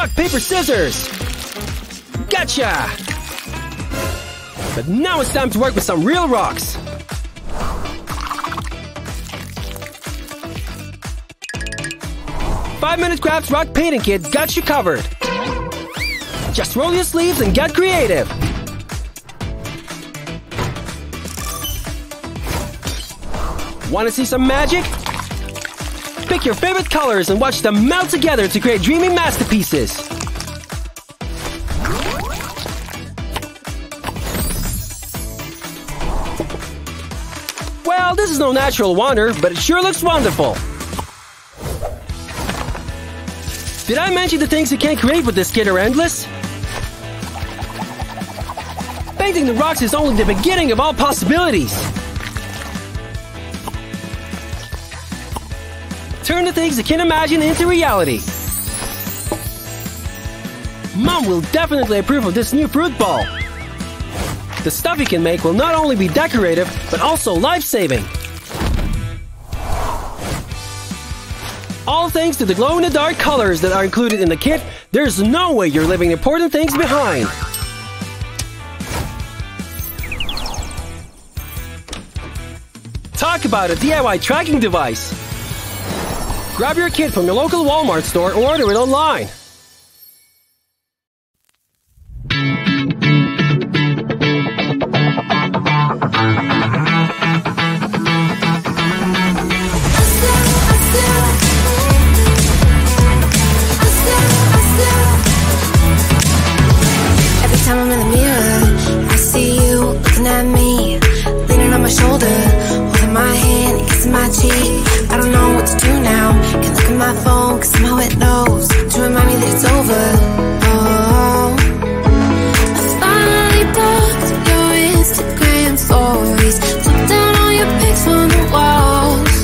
Rock, paper, scissors! Gotcha! But now it's time to work with some real rocks. Five Minute Crafts Rock Painting Kit got you covered. Just roll your sleeves and get creative. Want to see some magic? Pick your favorite colors and watch them melt together to create dreamy masterpieces. Well, this is no natural wonder, but it sure looks wonderful. Did I mention the things you can create with this kit are endless? Painting the rocks is only the beginning of all possibilities. Turn the things you can imagine into reality. Mom will definitely approve of this new fruit ball. The stuff you can make will not only be decorative, but also life-saving. All thanks to the glow-in-the-dark colors that are included in the kit, there's no way you're leaving important things behind. Talk about a DIY tracking device. Grab your kit from your local Walmart store or order it online. Every time I'm in the mirror, I see you looking at me, leaning on my shoulder, holding my hand, kissing my cheek. My phone, cause somehow it knows to remind me that it's over. Oh, I finally blocked your Instagram stories, took down all your pics the walls.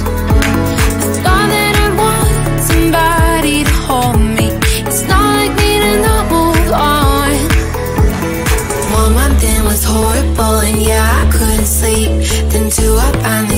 I thought that I'd want somebody to hold me. It's not like me to not move on. One month in was horrible and yeah, I couldn't sleep. Then two, I finally